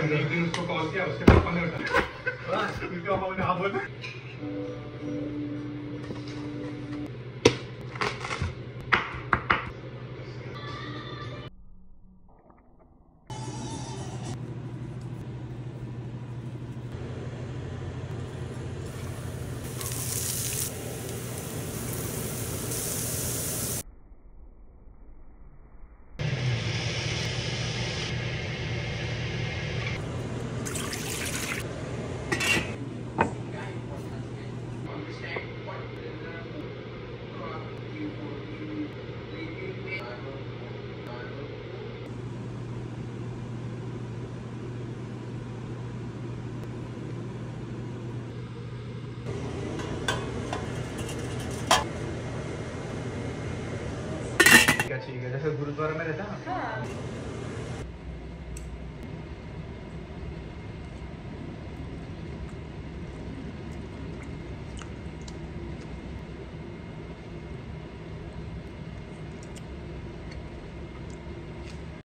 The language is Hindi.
उसको कॉल किया उसके पापा ने उसके पापा हाँ बोला। क्या है जैसे गुरुद्वारा में रहता है हाँ।